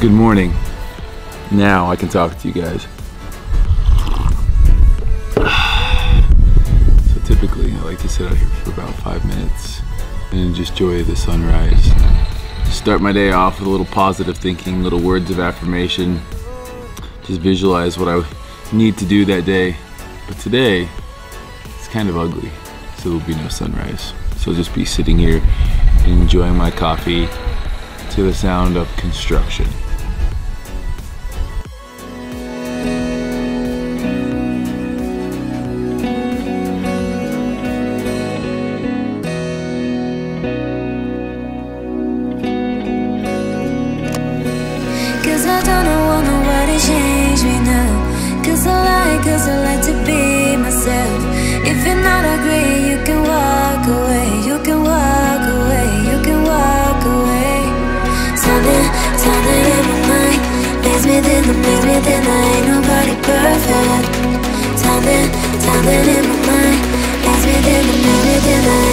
Good morning. Now I can talk to you guys. So typically I like to sit out here for about five minutes and just enjoy the sunrise. Start my day off with a little positive thinking, little words of affirmation. Just visualize what I need to do that day. But today, it's kind of ugly, so there'll be no sunrise. So just be sitting here enjoying my coffee to the sound of construction. Makes me that ain't nobody perfect. Something, something in my mind me think, that makes me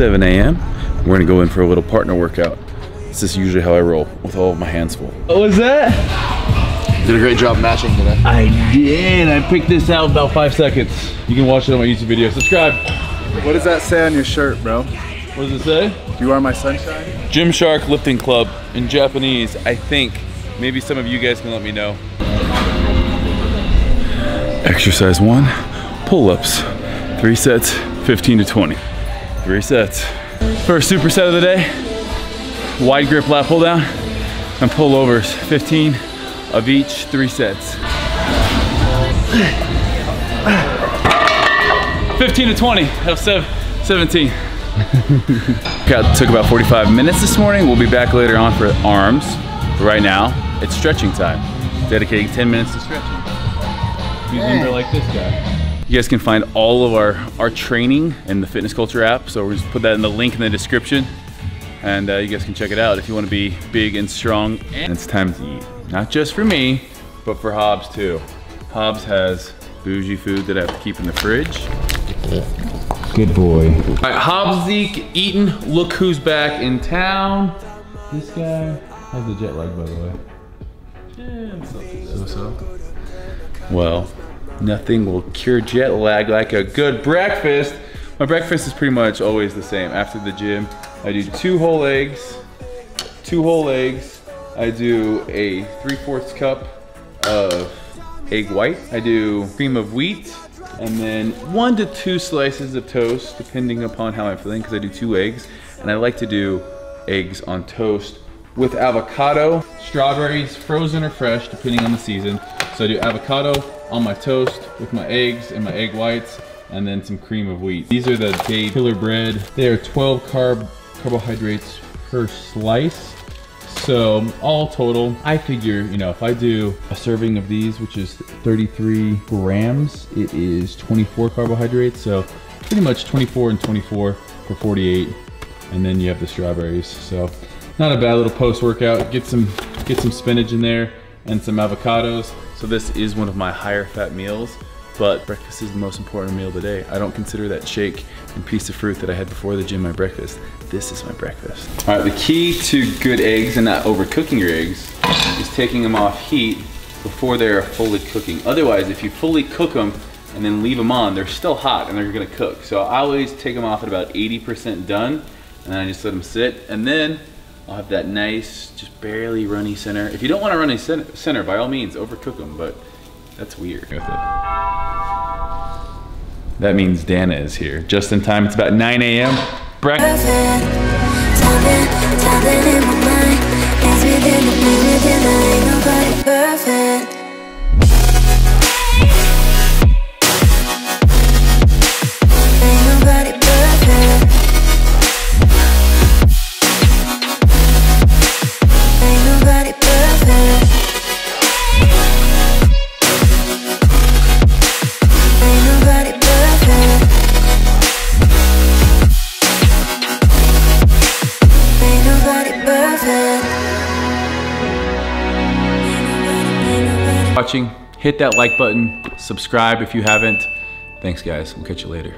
7 a.m. We're gonna go in for a little partner workout. This is usually how I roll, with all of my hands full. What was that? Did a great job matching today. I did. I picked this out in about five seconds. You can watch it on my YouTube video. Subscribe. What does that say on your shirt, bro? What does it say? You are my sunshine? Gymshark Lifting Club in Japanese, I think. Maybe some of you guys can let me know. Exercise one, pull-ups. Three sets, 15 to 20. Three sets. First superset of the day, wide grip lat pull down and pullovers, 15 of each, three sets. 15 to 20, that was sev- 17. Got took about 45 minutes this morning. We'll be back later on for arms. But right now, it's stretching time. dedicating 10 minutes to stretching. Be limber like this guy. You guys can find all of our, our training in the Fitness Culture app. So we'll just put that in the link in the description. And uh, you guys can check it out if you want to be big and strong. And it's time to eat. Not just for me, but for Hobbs too. Hobbs has bougie food that I have to keep in the fridge. Good boy. All right, Hobbs, Zeke, Eaton, look who's back in town. This guy has the jet lag, by the way. So so. Well, nothing will cure jet lag like a good breakfast. My breakfast is pretty much always the same. After the gym, I do two whole eggs, two whole eggs. I do a 3 fourths cup of egg white. I do cream of wheat, and then one to two slices of toast, depending upon how I'm feeling, because I do two eggs. And I like to do eggs on toast with avocado, strawberries, frozen or fresh, depending on the season. So I do avocado on my toast with my eggs and my egg whites, and then some cream of wheat. These are the Dave's Killer Bread. They are 12 carb carbohydrates per slice. So all total, I figure, you know, if I do a serving of these, which is 33 grams, it is 24 carbohydrates. So pretty much 24 and 24 for 48. And then you have the strawberries. So not a bad little post-workout. Get some, get some spinach in there and some avocados. So this is one of my higher fat meals but breakfast is the most important meal of the day. I don't consider that shake and piece of fruit that I had before the gym my breakfast. This is my breakfast. All right, the key to good eggs and not overcooking your eggs is taking them off heat before they're fully cooking. Otherwise, if you fully cook them and then leave them on, they're still hot and they're gonna cook. So I always take them off at about 80% done and then I just let them sit and then I'll have that nice, just barely runny center. If you don't want to run a center, by all means, overcook them, but that's weird. That means Dana is here. Just in time, it's about 9 a.m. Breakfast. Perfect. Watching. Hit that like button, subscribe if you haven't. Thanks guys, we'll catch you later.